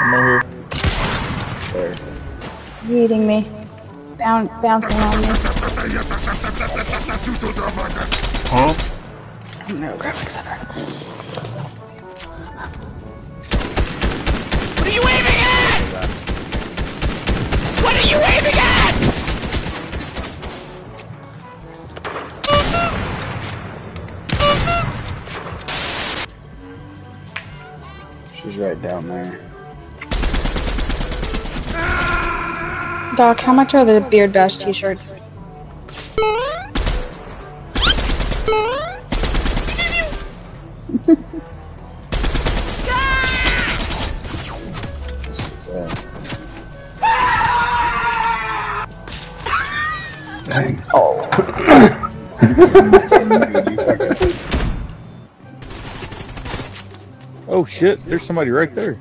I'm right here. There. He eating me. Boun bouncing on me. Huh? I'm no graphic center. What are you aiming at? What are you aiming at? She's right down there. Doc, how much are the Beard Bash t-shirts? Dang. Oh. Oh shit, there's somebody right there.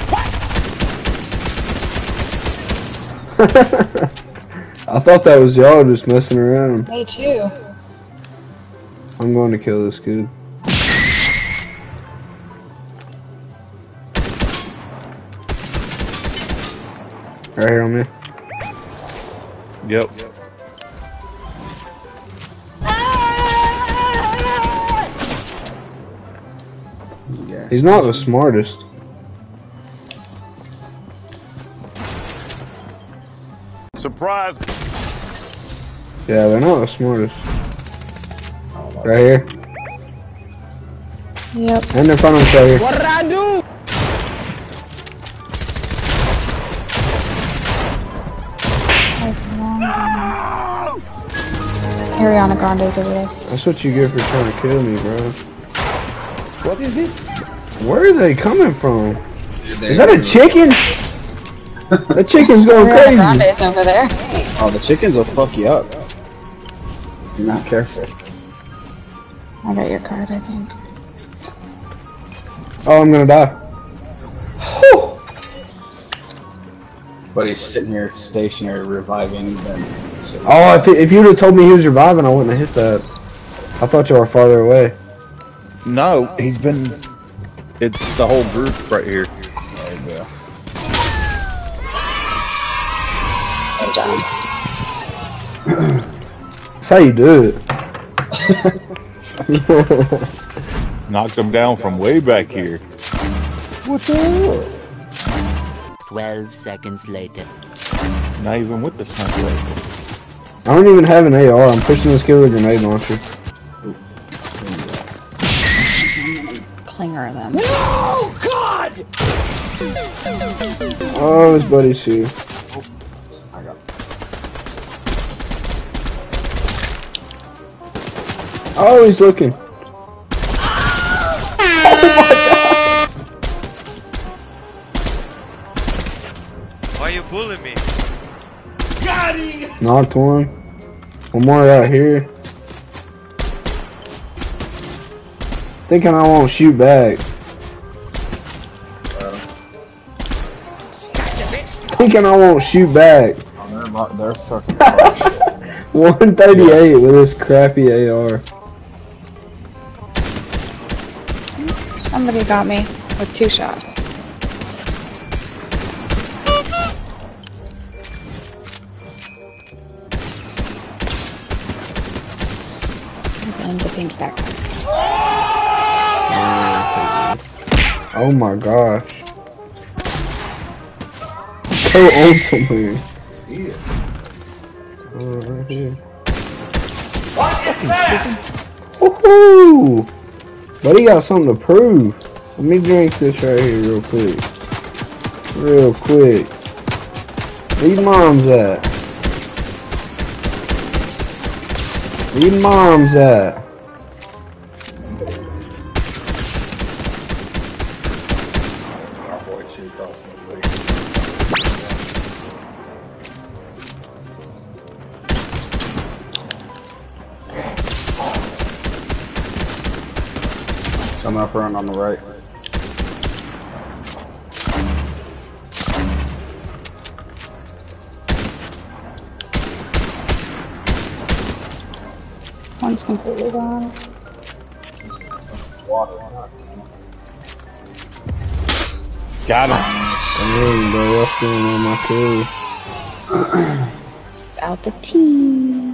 I thought that was y'all just messing around. Me too. I'm going to kill this kid. Right here on me. Yep. Yeah. He's not the smartest. Surprise. Yeah, they're not the smartest. Right here. Yep. And in front of us right here. What did I do? Ariana Grande's over there. That's what you get for trying to kill me, bro. What is this? Where are they coming from? Is that a chicken? That chicken's going crazy. Grande's over there. Oh, the chickens will fuck you up. If you're not careful. I got your card, I think. Oh, I'm gonna die. But he's sitting here stationary reviving them. So Oh, if, if you'd have told me he was reviving, I wouldn't have hit that. I thought you were farther away. No, he's been. It's the whole group right here. Good job. That's how you do it. Knocked him down from way back here. What's up? 12 seconds later. Not even with the sniper rifle. I don't even have an AR. I'm pushing this kid with a grenade launcher. Clinger them. Oh God! Oh, his buddy's here. Oh, he's looking. oh my god! Why are you bullying me? Got him! Knocked one. One more out here. Thinking I won't shoot back. Thinking I won't shoot back. oh, they're, they're fucking oh, shit. 138 with this crappy AR. Somebody got me with two shots. And the pink backpack. Oh my gosh. Go on somewhere. Oh, right here. What is that? Woohoo! But he got something to prove. Let me drink this right here real quick. Real quick. These moms at? These moms at? Coming up around on the right. One's completely gone. Water. Got him. Dang, bro, what's going on my crew? About the tea.